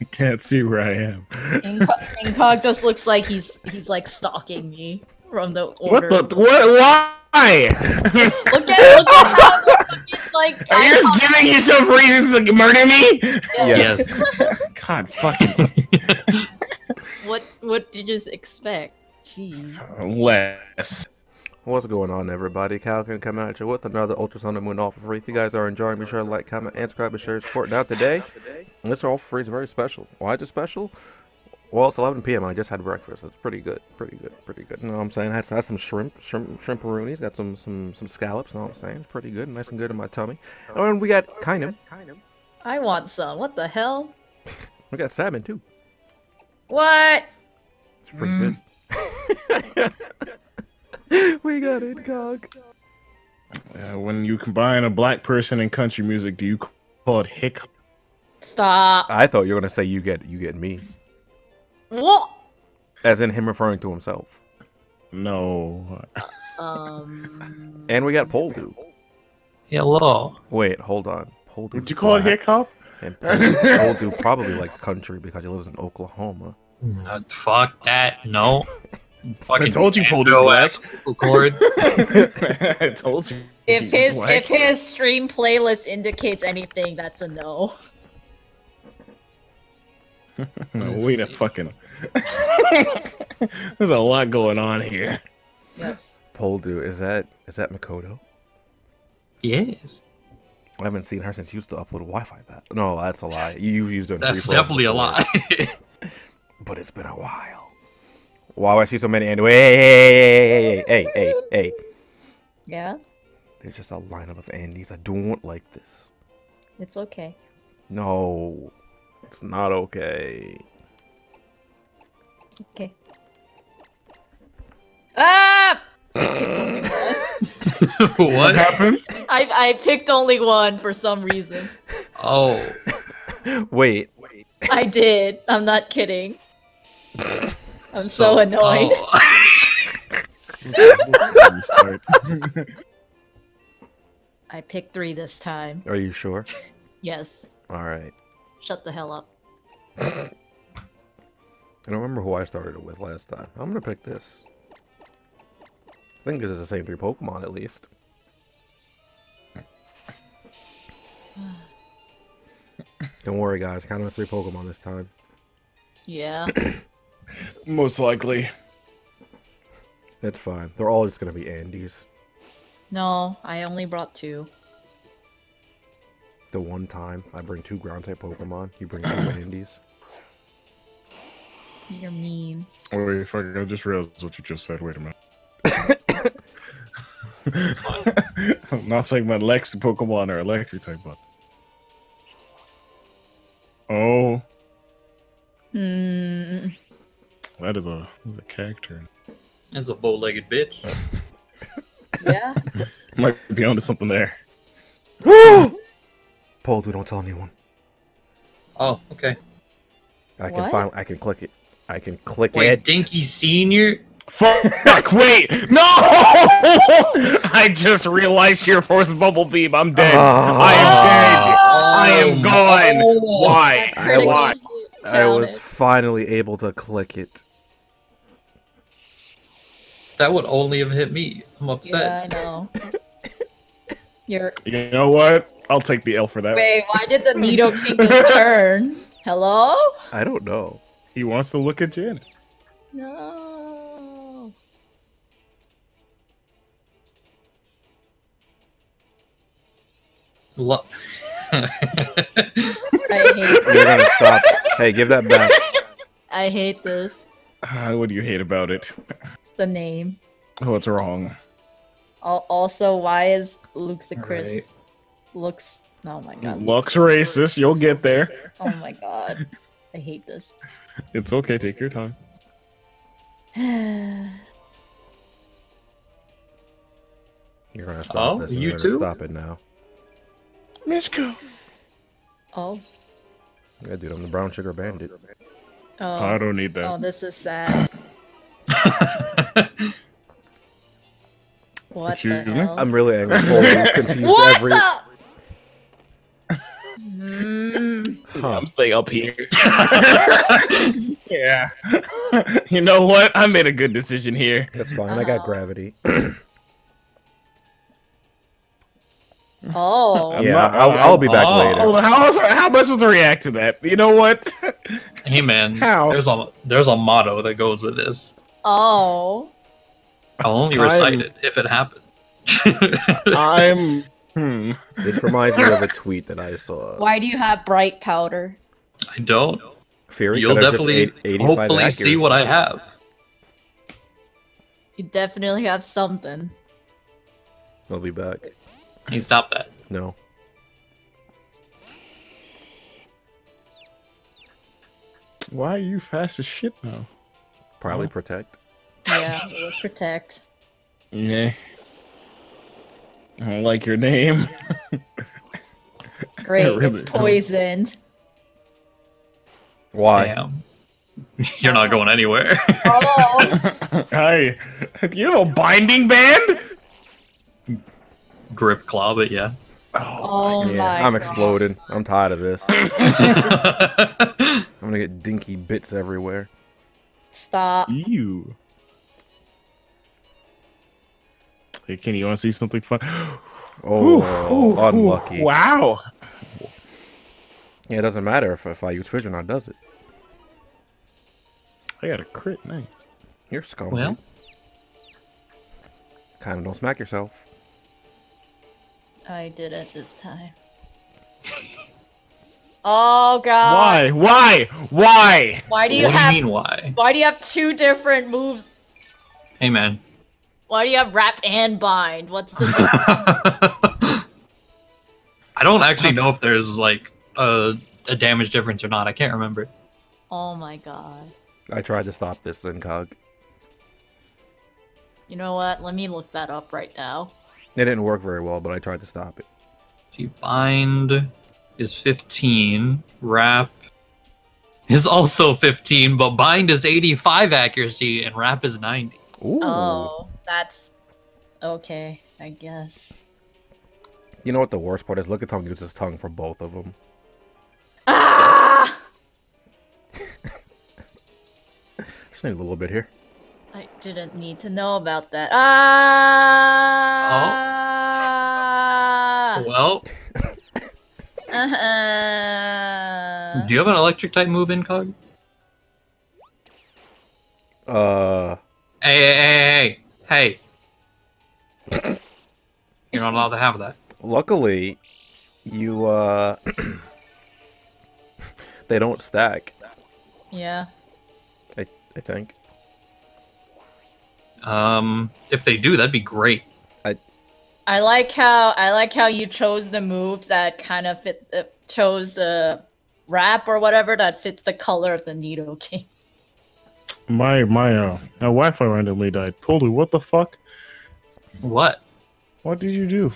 You can't see where I am. Incog, Incog just looks like he's he's like stalking me from the order. What the? What? Why? Look at look at how the fucking like. Are you just giving yourself reasons to murder me? Yes. God fucking What what did you expect? Jeez. Uh, less. What's going on, everybody? Kaioken coming at you with another Ultra Sun and Moon All for free. If you guys are enjoying, be sure to like, comment, and subscribe, and share your support. Now, today, this all free is very special. Why is it special? Well, it's 11 p.m. I just had breakfast. It's pretty good, pretty good, pretty good. You know what I'm saying? I had, had some shrimp, shrimp, shrimperoonies. Got some, some, some scallops. You know what I'm saying? It's pretty good, nice and good in my tummy. And we got kind of. I want some. What the hell? We got salmon too. What? It's pretty good. Mm. we got Incog. Uh, when you combine a black person and country music, do you call it hick? Stop. I thought you were gonna say you get, you get me, What? as in him referring to himself. No. Um. And we got Poledoo. Hello. Wait, hold on. Poledoo. Would you call it hick hop? And Poledoo probably likes country because he lives in Oklahoma. Uh, fuck that. No. Fucking told you pulled his banjo leg. ass vocal cord. I told you. If his Black. if his stream playlist indicates anything, that's a no. No, wait a fucking. There's a lot going on here. Yes. Poledoo, is that is that Makoto? yes. I haven't seen her since you used to upload a Wi-Fi that. No, that's a lie. You used it. That's definitely a lie. But it's been a while. Wow, I see so many. Anyway, hey, hey, hey, hey, hey, hey, hey. Yeah. There's just a lineup of Andes. I don't like this. It's okay. No, it's not okay. Okay. Ah! what? happened? I I picked only one for some reason. Oh. Wait, I did. I'm not kidding. I'm so, annoyed. oh. I picked three this time. are you sure? Yes. All right. Shut the hell up. I don't remember who I started it with last time. I'm gonna pick this. I think this is the same three Pokemon at least. Don't worry, guys. Count on three Pokemon this time. Yeah. Most likely. That's fine. They're all just gonna be Andes. No, I only brought two. The one time I bring two ground type Pokemon, you bring two Andes. You're mean. Wait, fuck, I just realized what you just said. Wait a minute. I'm not saying my Lex Pokemon are electric type, but. That is a, that's a character. That's a bow-legged bitch. Yeah. Might be onto something there. Pulled. We don't tell anyone. Oh, okay. I can What? find. I can click it. I can click Wait, it. Wait, Dinky Senior? Fuck! Wait, no! I just realized your force bubble beam. I'm dead. Ah. I am dead. Oh. I am gone. Oh. Why? That critically Why? I was finally able to click it. That would only have hit me. I'm upset. Yeah. I know. You're. You know what? I'll take the L for that. Wait, why did the Nidoking just turn? Hello? I don't know. He wants to look at Janice. No. Lo- I hate. You're gonna stop. Hey, give that back. I hate this. Ah, what do you hate about it? The name. Oh, What's wrong? Al- Also, why is Luke's a Alright. Chris? Looks. Oh my god. Looks racist. You'll get there. Oh my god. I hate this. It's okay. Take your time. You're gonna stop Oh, this. and you you're gonna too? Stop it now. Mishko. oh. Yeah, dude, I'm the brown sugar bandit. Oh. I don't need that. Oh, this is sad. What Excuse the me? hell? I'm really angry. Poledoo's confused what every. the? Mm, Huh. I'm staying up here. yeah. you know what? I made a good decision here. That's fine. I got Oh. gravity. oh. I'm yeah, not- I'll, I'll be back Oh. later. Hold on, how, was, how am I supposed to react to that? You know what? Hey man, How? there's a there's a motto that goes with this. Oh. I'll only I'm- recite it if it happens. I'm. Hmm. This reminds me of a tweet that I saw. Why do you have bright powder? I don't. Fury You'll could have just definitely, eight- 85 hopefully, see what I have. You definitely have something. I'll be back. Hey, stop that. No. Why are you fast as shit now? Probably Oh. protect. Yeah, it was protect. Yeah. I don't like your name. Great, really it's poisoned. Why? Damn. You're not going anywhere. Oh, Hey, you have a binding band? Grip claw, but yeah. oh, oh Yeah, my I'm gosh. exploding. I'm tired of this. I'm gonna get dinky bits everywhere. Stop. You. Hey, Kenny, you want to see something fun? Oh, Ooh, ooh, unlucky. ooh, Wow. Yeah, it doesn't matter if, if I use Fission or not, does it? I got a crit. Nice. You're scum. well, kind of don't smack yourself. I did it this time. Oh god. Why? Why? Why? Why do you what do you have mean why? why do you have two different moves? Hey man. Why do you have wrap and bind? What's the I don't actually know if there's like a, a damage difference or not. I can't remember. Oh my god. I tried to stop this incog. You know what? Let me look that up right now. It didn't work very well, but I tried to stop it. See, bind is 15. Wrap is also 15, but bind is 85 accuracy and wrap is 90. Ooh. Oh, that's okay, I guess. You know what the worst part is? Look at Tom use his tongue for both of them. Ah! Just need a little bit here. I didn't need to know about that. Ah! Oh. Well, Uh-huh. do you have an electric type move incog? Uh, Hey, hey, hey, hey, hey. You're not allowed to have that. luckily, you uh, they don't stack. Yeah. I I think. Um, if they do, that'd be great. I like how I like how you chose the moves that kind of fit uh, chose the wrap or whatever that fits the color of the Nidoking. My my uh, my Wi-Fi randomly died. Totally. What the fuck? What? What did you do?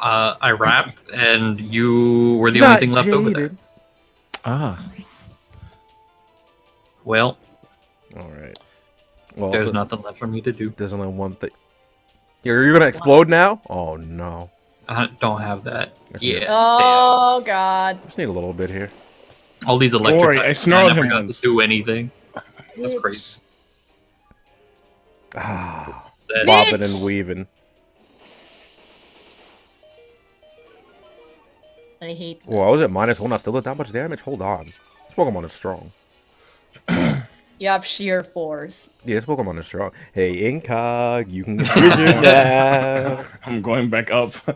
Uh, I wrapped, and you were the only thing left over there. Ah. Well, All right. Well, there's there's, nothing left for me to do. there's only one thing. You're, you're gonna explode now? Oh no! I don't have that. That's Yeah. weird. Oh God. Just need a little bit here. All these electric. worry, I types, snarled never him got once. to do anything. That's crazy. Ah, bobbing and weaving. I hate. Well, I was at minus one. I still did that much damage. Hold on. This Pokemon is strong. You have sheer force. Yeah, this Pokemon is strong. Hey, Incog, you can get Wizard now. I'm going back up.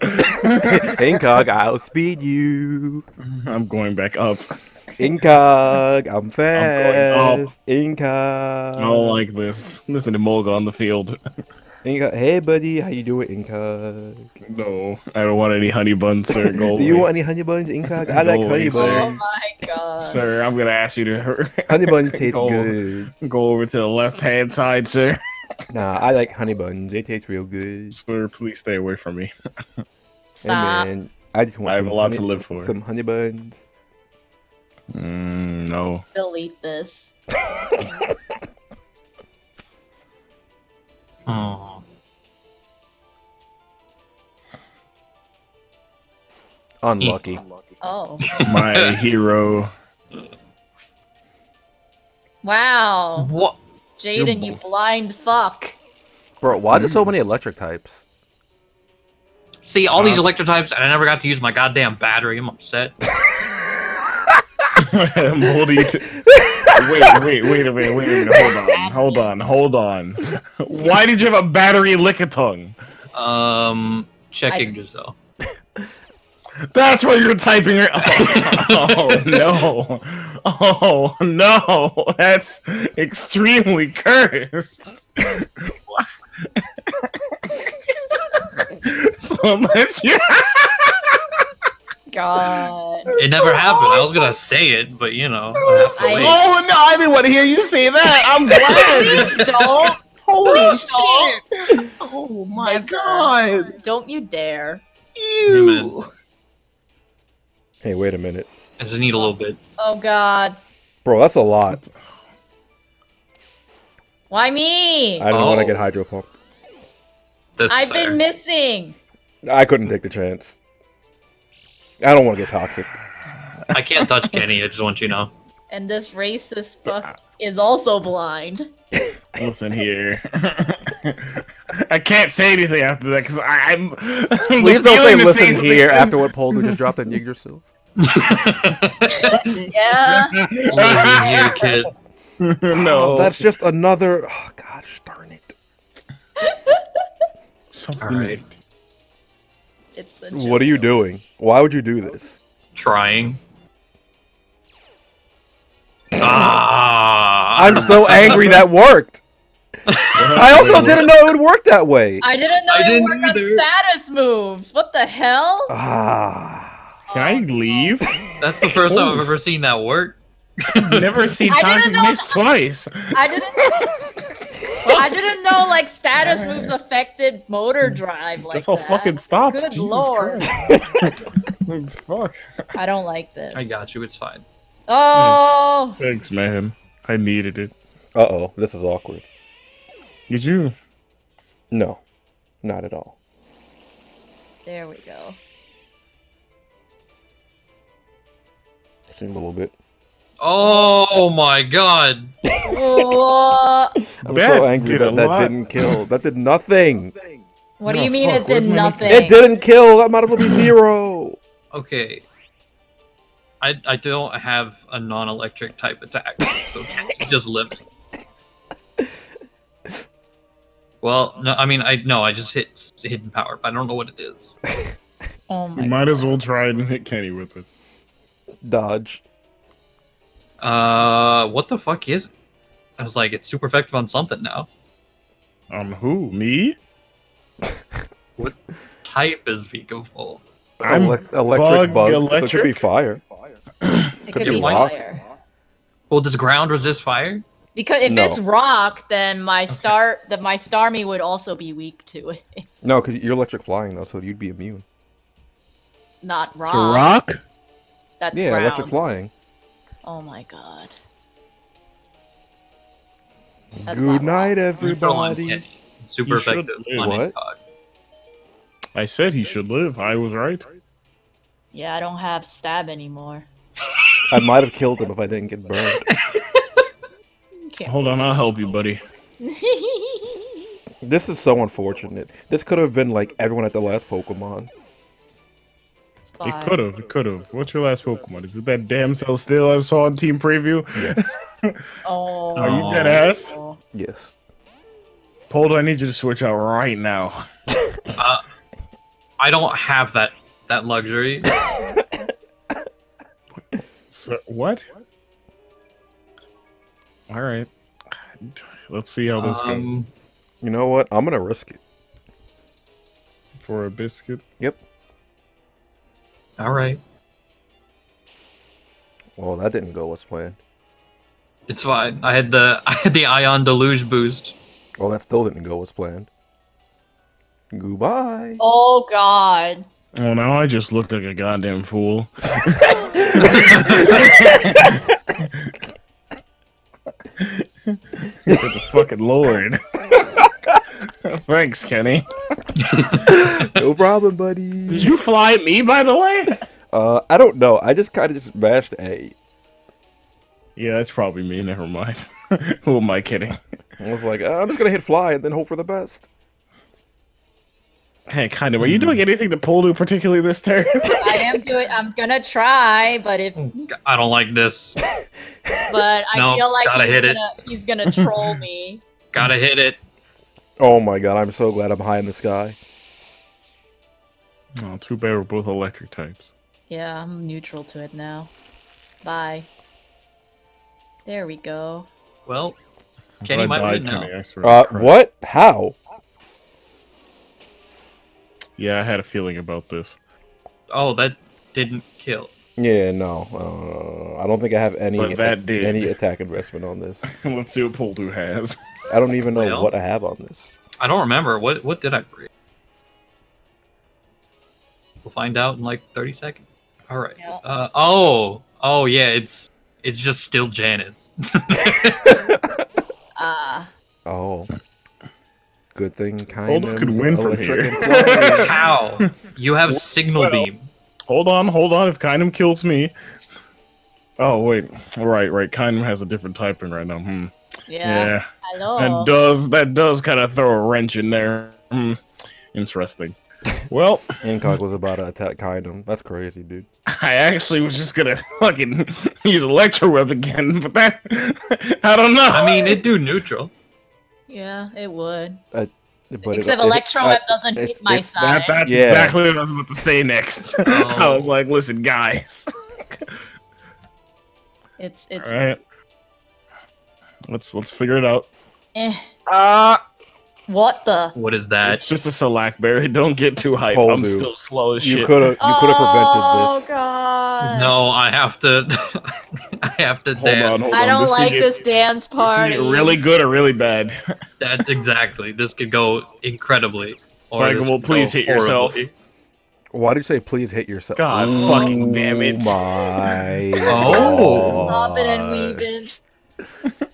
Incog, I'll speed you. I'm going back up. Incog, I'm going fast. Incog. I don't like this. Listen to Molga on the field. Incog. Hey, buddy, how you doing, Inca? No, I don't want any honey buns, sir. Go Do you want any honey buns, Incog? I like Go honey away, sir. Oh my God. Sir, I'm gonna ask you to Honey buns taste go, good. go over to the left hand side, sir. Nah, I like honey buns. They taste real good. Sir, please stay away from me. Stop. Hey, man, I just want I have a lot honey, to live for. Some honey buns. Mm, no. Delete this. Oh. Unlucky. Oh. My hero. Wow. What? Jaden, you blind fuck. Bro, why do so many electric types? See all these Uh, electro types, and I never got to use my goddamn battery. I'm upset. I'm holding you to. Wait, wait, wait a minute, wait a minute. Hold on, hold on, hold on. Why did you have a battery lickitung? Um, checking I- Giselle. That's why you're typing your. Oh, no. Oh no. That's extremely cursed. so unless you God. It never happened. I was gonna say it, but you know, I to I- Oh no, I didn't want to hear you say that. I'm glad. Please don't. Holy oh, Please don't. shit. Oh my Never. god. Don't you dare. You. Hey, wait a minute. I just need a little bit. Oh God. Bro, that's a lot. Why me? I didn't want to Oh. get hydro pumped. That's I've fair. been missing. I couldn't take the chance. I don't want to get toxic. I can't touch Kenny. I just want you to know. And this racist fuck is also blind. Listen here. I can't say anything after that because I'm. Please don't say listen here after what Poledoo just dropped on Yggdrasil. Yeah. Listen here, kid. no, oh, That's just another. Oh, gosh darn it. something. Alright. It's What are you doing? Why would you do this? Trying. Ah! I'm so angry that worked. I also didn't know it would work that way. I didn't know I it didn't worked on either. status moves. What the hell? Ah. Can I leave? That's the first time I've ever seen that work. Never seen I didn't Toxic miss that- twice. I didn't. I didn't know like status moves affected motor drive like That's all that. fucking stop. Good Jesus lord. Christ. Fuck. I don't like this. I got you. It's fine. Oh, Thanks, man. I needed it. Uh oh, this is awkward. Did you? No, not at all. there we go. Just a little bit. Oh my god! I'm That so angry did that that lot. didn't kill. That did nothing. what do you mean fuck, it did where's my nothing? It didn't kill. That might as well be zero. Okay. I I don't have a non-electric type attack, so Kenny just lived. Well, no, I mean, I no, I just hit hidden power, but I don't know what it is. Oh my You might as well try and hit Kenny with it. Dodge. Uh, what the fuck is it? I was like, it's super effective on something now. On who? Me? What type is Vikavolt. I'm Elec- electric bug bug. So it could be fire. It could be be rock. fire. Well, does ground resist fire? Because if No. it's rock, then my star, that my Starmie would also be weak to it. No, because you're electric flying though, so you'd be immune. Not rock. To rock? That's yeah, ground. electric flying. Oh my god. That's Good night, Neutral on everybody. Super effective what? Incog. I said he should live. I was right. Yeah, I don't have stab anymore. I might have killed him if I didn't get burned. Can't Hold on, I'll help you, buddy. This is so unfortunate. This could have been like everyone at the last Pokemon. It's. It could have. It could have. What's your last Pokemon? Is it that damn cell still I saw on Team Preview? Yes. Oh. Are you dead ass? yes. Poledoo, I need you to switch out right now. Uh, I don't have that that luxury. So, what? All right. Let's see how this Um, goes. You know what? I'm gonna risk it. For a biscuit. Yep. all right, Well, that didn't go as planned. it's fine. I had the I had the Ion Deluge boost. Well, that still didn't go as planned. Goodbye. Oh god. Oh, now I just look like a goddamn fool. Good the fucking lord. Thanks, Kenny. no problem, buddy. Did you fly at me, by the way? Uh, I don't know. I just kind of just mashed A. Yeah, that's probably me. Never mind. Who am I kidding? I was like, uh, I'm just gonna hit fly and then hope for the best. Hey, kind of. Are you doing anything to Poledoo particularly this turn? I am doing. I'm gonna try, but if I don't like this. but I No, feel like gotta he's hit gonna, he's gonna troll me. Gotta hit it. Oh my god, I'm so glad I'm high in the sky. oh, too bad we're both electric types. Yeah, I'm neutral to it now. Bye. There we go. Well, If Kenny might died, win now. Kenny, I swear Uh, what? How? Yeah, I had a feeling about this. Oh, that didn't kill. Yeah, no. Uh, I don't think I have any But that did. any attack investment on this. Let's see what Poledoo has. I don't even know Well. what I have on this. I don't remember. What what did I break? We'll find out in like 30 seconds. All right. Yeah. Uh, oh, oh yeah, it's it's just still Janice. Ah, Oh. Good thing kind Poledoo of could win from here. How? You have signal Well, beam. Hold on, hold on. If Kynim kills me. Oh wait, right, right. Kynim has a different typing right now. Hmm. yeah. Yeah, Hello. that does that does kind of throw a wrench in there. Hmm. Interesting. Well, Hancock was about to attack Kingdom. That's crazy, dude. I actually was just gonna fucking use Electro Web again, but that I don't know. I mean, it do neutral. Yeah, it would. But Except it, Electro I- Web doesn't it's- hit my it's- side. that, that's Yeah. exactly what I was about to say next. I Oh. was like, listen, guys. It's it's All right, let's let's figure it out. eh. Uh What the? What is that? it's just a Salac Berry. Don't get too hyped. Hold I'm you. still slow as shit. You could have you could have oh prevented this. god. No, I have to. I have to Hold on, dance. hold I on. don't This could like get- this dance This is party. either really good or really bad. That's exactly. This could go incredibly. Or Like, well, please go hit yourself. Why do you say please hit yourself? God Oh fucking damn it. Oh my Oh. Stop it and God. weave it.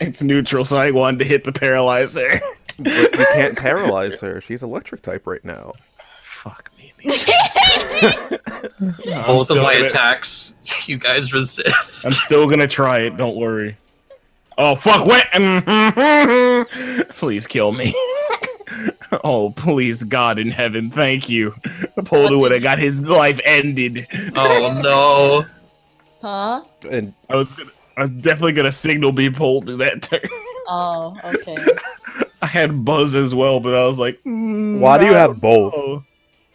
It's neutral, so I wanted to hit the paralyzer. But you can't paralyze her. She's electric type right now. Fuck me. Both of my attacks, you guys resist. I'm still gonna try it. Don't worry. Oh fuck! Wait. Mm-hmm. please kill me. oh please, God in heaven, thank you. Poledoo What would have got his life ended. oh no! Huh? And I was gonna, I was definitely gonna signal be Poledoo that turn. Oh, okay. I had Buzz as well, but I was like, mm, why do you have both? know.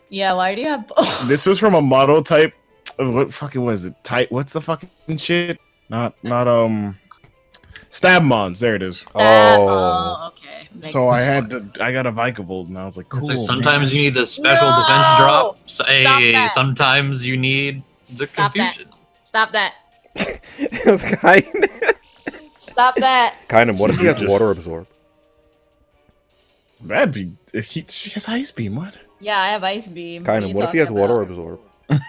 Yeah, why do you have both? This was from a model type. Of what fucking was it? Type? What's the fucking shit? Not not um. Stabmons. There it is. That- Oh. oh, okay. Makes So I had to. I got a Vikavolt, and I was like, cool. So sometimes you need the special No! defense drop. So, hey, sometimes you need the Stop that. confusion. Stop that. kind Stop that. kind of. What if he has water absorb? That'd be. He, she has ice beam. What? Yeah, I have ice beam. Kind are of. you What if he has talking water absorb?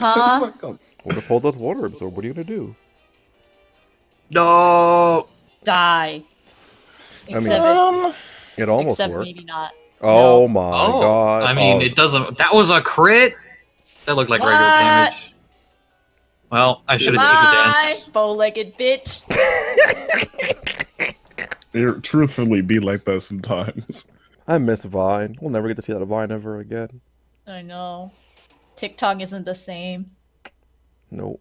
Huh? What if Paul does water absorb? What are you gonna do? No. Die. I mean- Except, Um. It almost except worked. maybe not. Oh No. my Oh, god! I mean, Oh, it doesn't. That was a crit. That looked like regular damage. Well, I should have taken Bye, dance. bow-legged bitch. It truthfully be like that sometimes. I miss Vine. We'll never get to see that Vine ever again. I know. TikTok isn't the same. Nope.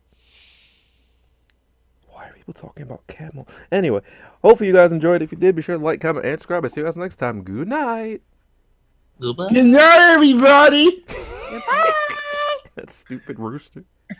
Why are people talking about camel? Anyway, hopefully you guys enjoyed. If you did, be sure to like, comment, and subscribe. I'll see you guys next time. Good night. Goodbye. Good night, everybody. Goodbye. That stupid rooster.